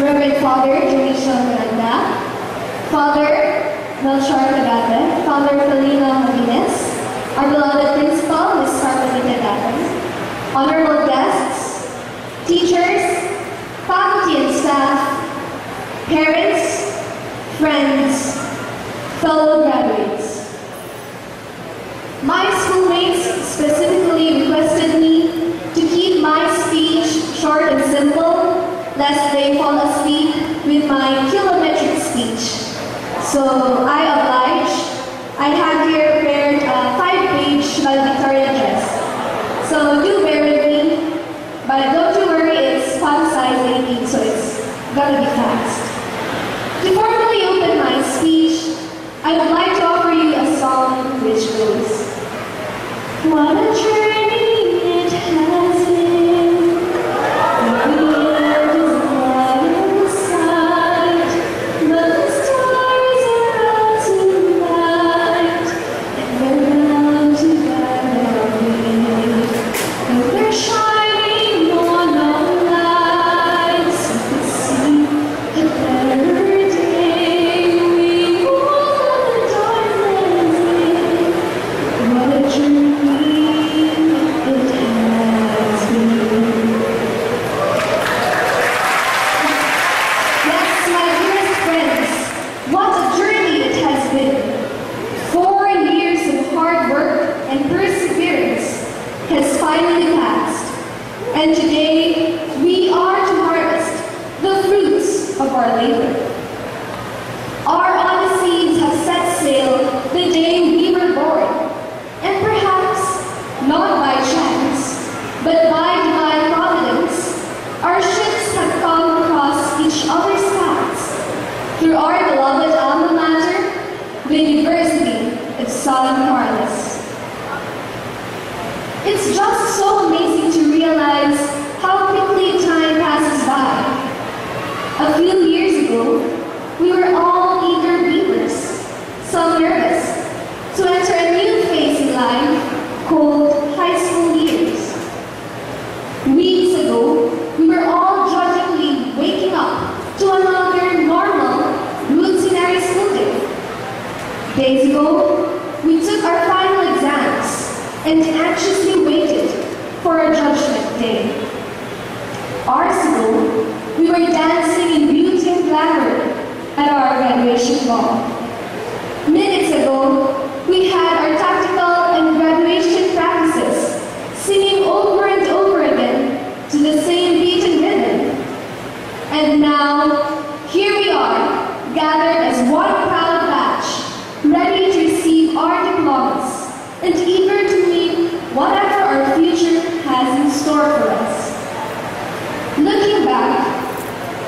Reverend Father Janisha Miranda, Father Melchor Cagate, Father Felina Martinez, our beloved Principal, Ms. Carmelita Datan, honorable guests, teachers, faculty and staff, parents, friends, fellow graduates. My schoolmates specifically requested me to keep my speech short and simple, lest they fall asleep with my kilometric speech. So I oblige. I have here prepared uh, a five-page valedictorian address. So do bear with me, but don't you worry, it's font size 18, so it's gonna be fast. To formally open my speech, I would like San It's just so amazing to realize how quickly time passes by. A few years ago, we were all eager beavers, some nervous, to enter a new phase in life called high school years. Weeks ago, we were all grudgingly waking up to another normal, routinary school day. Days ago, we took our final exams and anxiously waited for our judgment day. Hours ago, we were dancing in beauty and glamour at our graduation ball. Minutes ago, we had our tactical and graduation practices, singing over and over again to the same beat and rhythm. And now, here we are, gathered as one proud batch, ready to receive our diplomas and eager to meet whatever our future has in store for us. Looking back,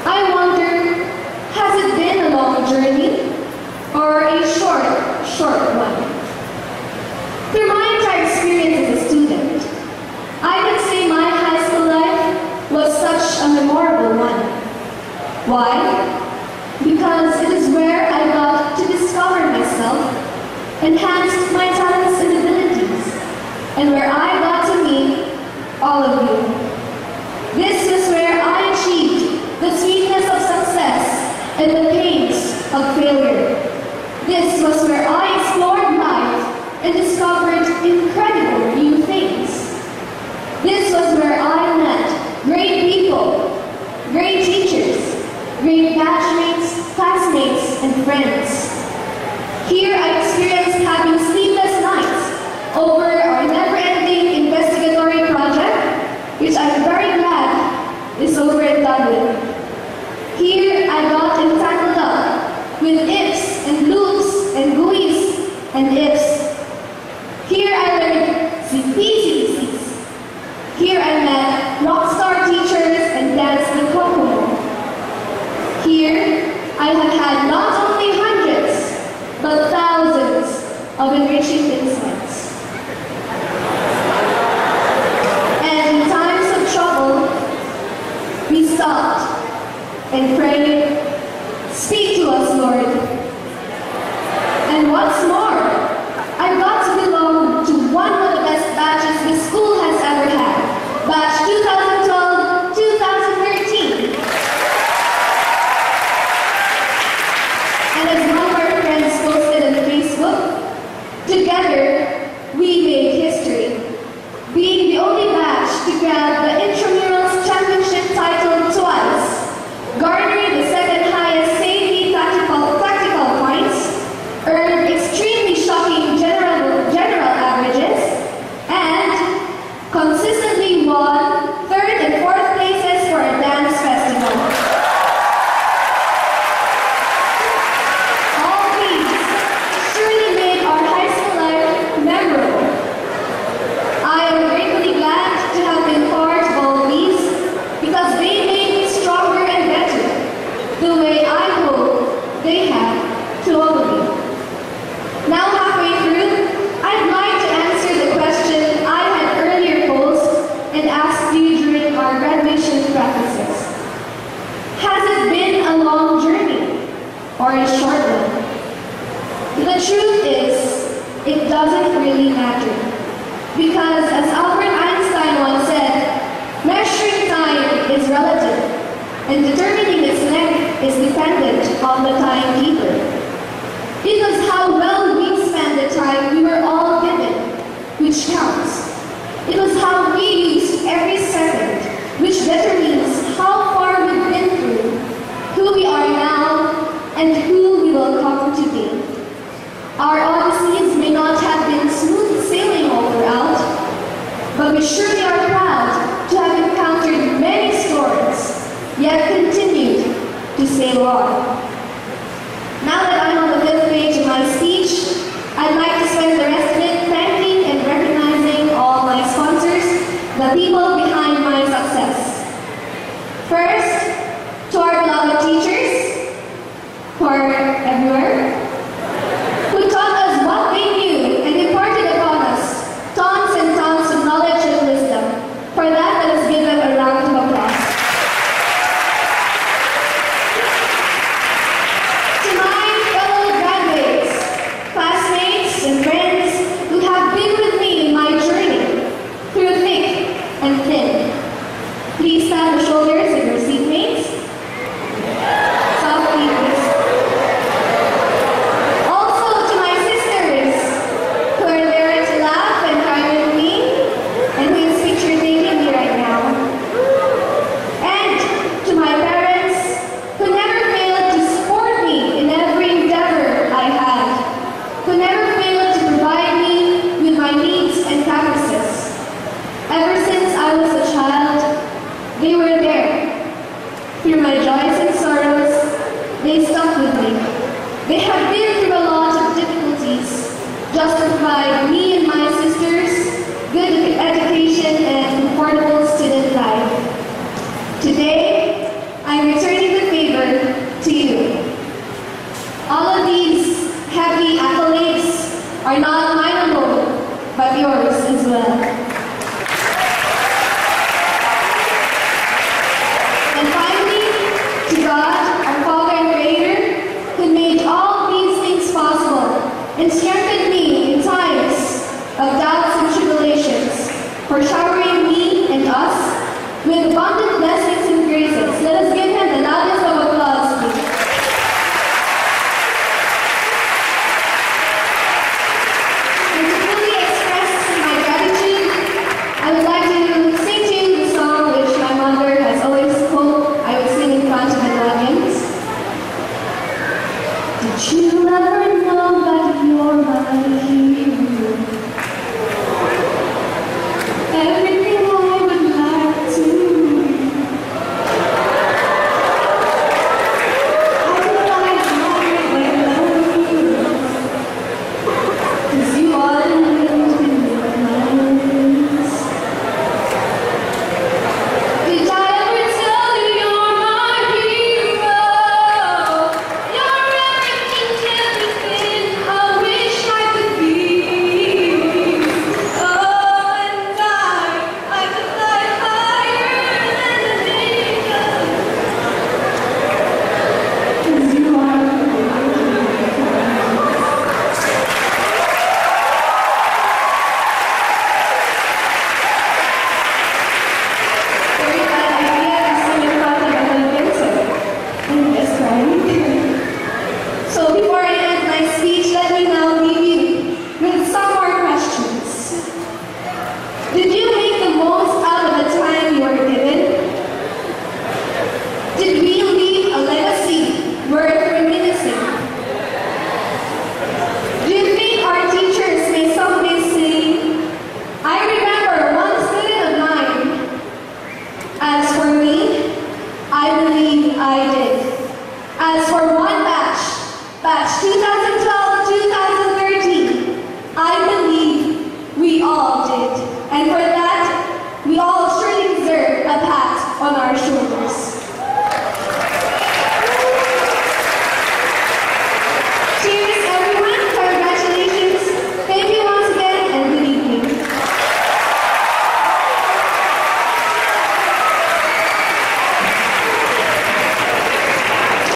I wonder, has it been a long journey or a short, short one? Through my entire experience as a student, I can say my high school life was such a memorable one. Why? Because it is where I got to discover myself, enhanced my talents and abilities, and where I got to meet all of you. This was where I achieved the sweetness of success and the pains of failure. This was where I explored life and discovered incredible new things. This was where I friends. Here I experienced having sleepless nights over our never-ending investigatory project, which I'm very glad is over and done with. Here I got entangled up with ifs and loops and GUIs and ifs. Here I learned CPCCs. Here I met rock star teachers and danced the Kokomo. Here I have had not Yeah. and determining its length is dependent on the timekeeper. It was how well we spend the time we were all given, which counts. the people behind my success. rejoice.